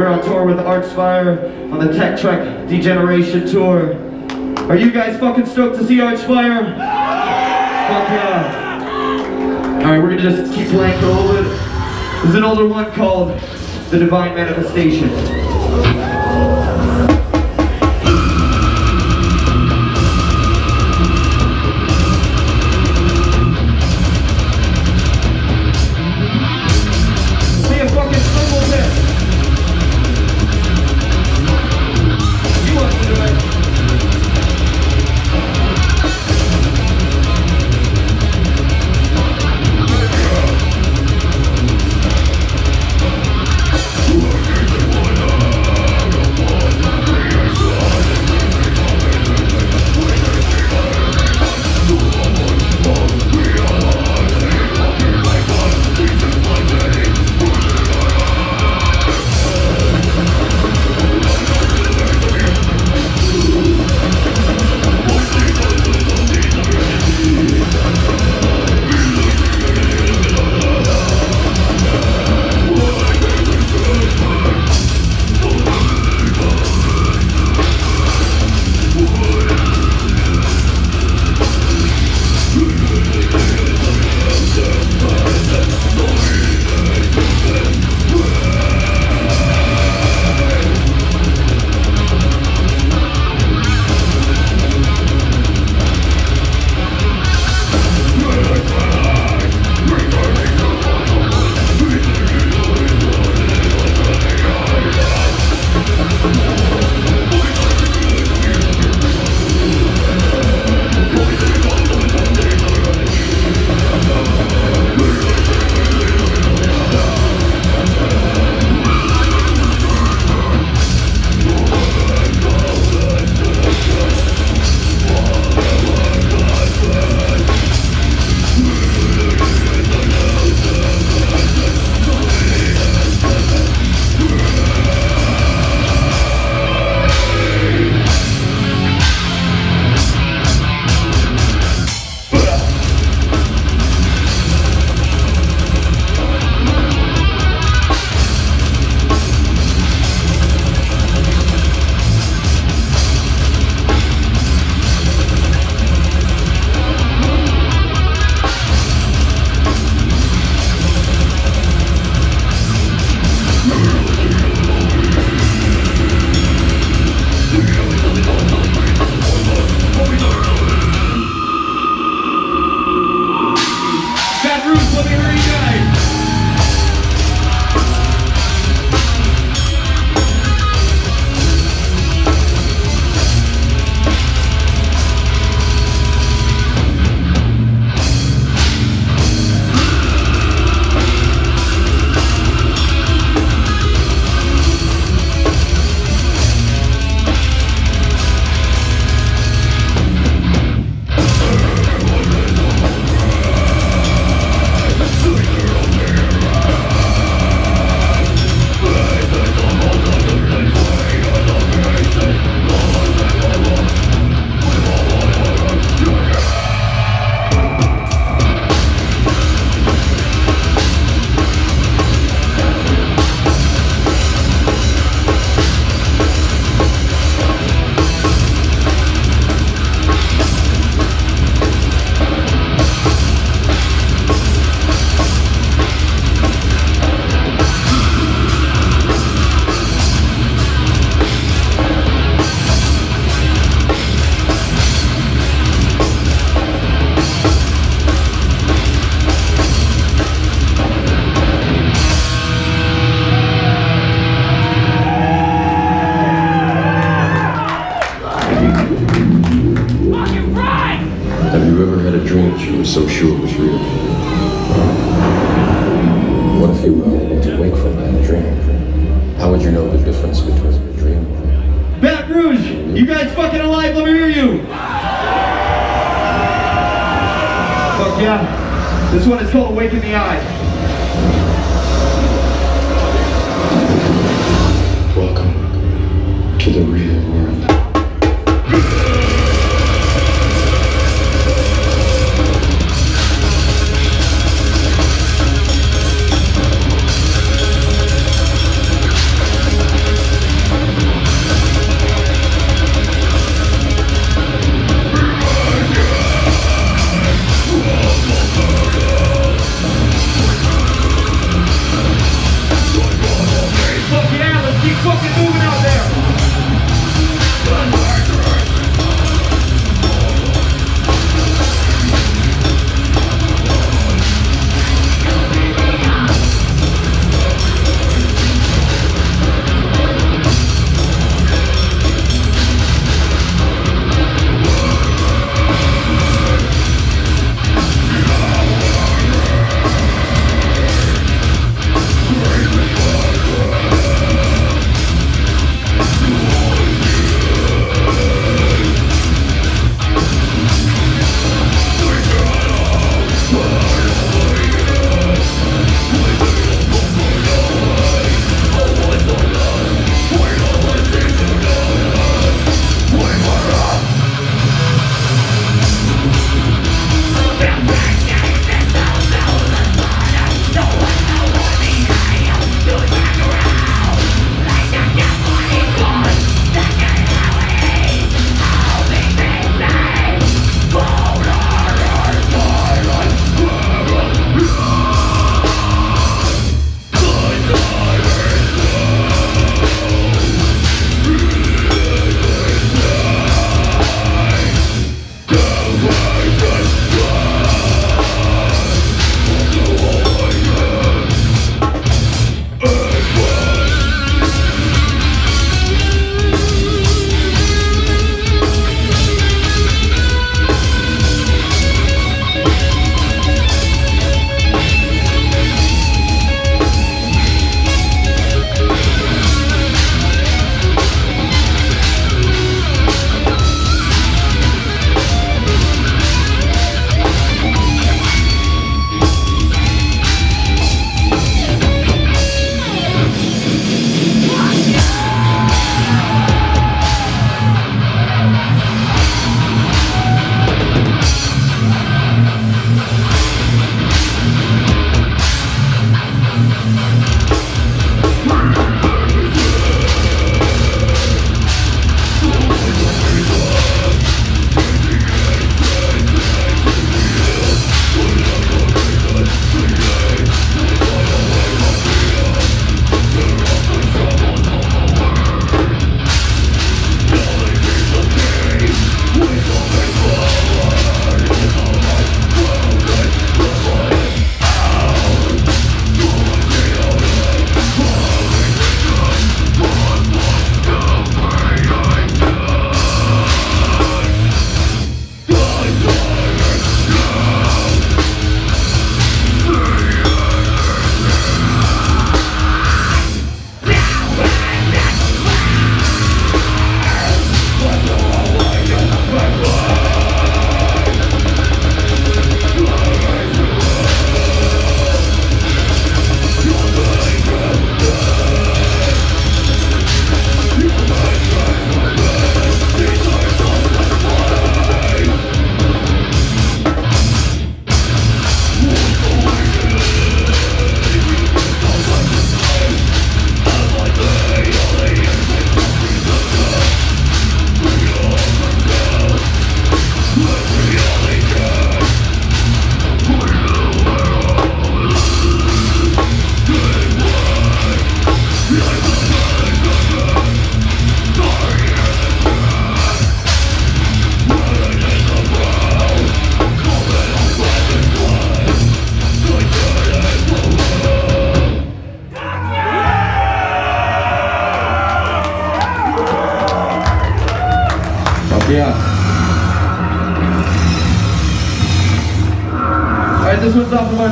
We're on tour with Archspire on the Tech Trek Degeneration Tour. Are you guys fucking stoked to see Archspire? Fuck yeah. Alright, we're gonna just keep playing for a little bit. There's an older one called The Divine Manifestation.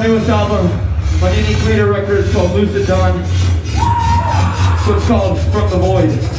Newest album on Unique Leader Records called Lucid Dawn. This one's called From the Void.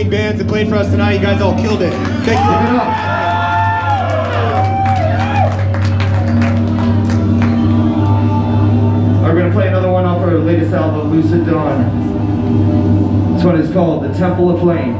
Opening bands that played for us tonight. You guys all killed it. Thank you. We're gonna play another one off our latest album, Lucid Dawn. This one is called The Temple of Flame.